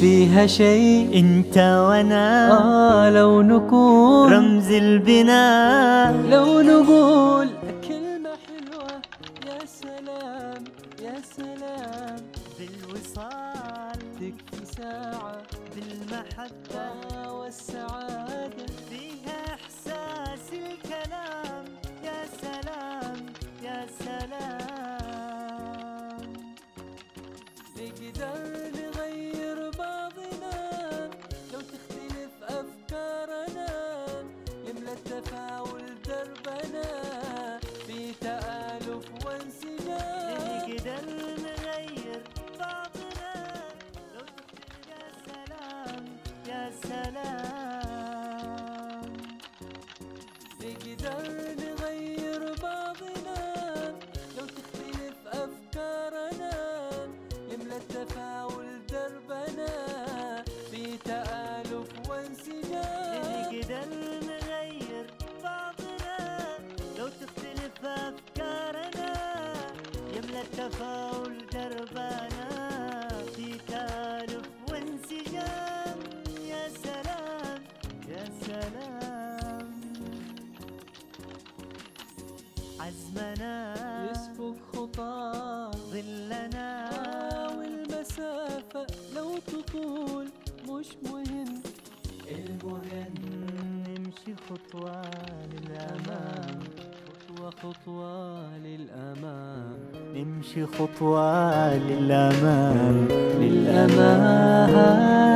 فيها شيء. إنت وأنا. آه لو نكون رمز البناء. لو نقول كلمة حلوة. يا سلام يا سلام. بالوصال تكفي ساعة بالمحبة والسعادة. سلام. نقدر نغير بعضنا لو تختلف أفكارنا يملى التفاؤل دربنا في تآلف وانسجام. نقدر نغير بعضنا لو تختلف أفكارنا يملى التفاؤل عزمنا. يسبق خطاه ظلنا. والمسافة لو تطول مش مهم. المهم نمشي خطوة للأمام. خطوة خطوة للأمام. نمشي خطوة للأمام. للأمام.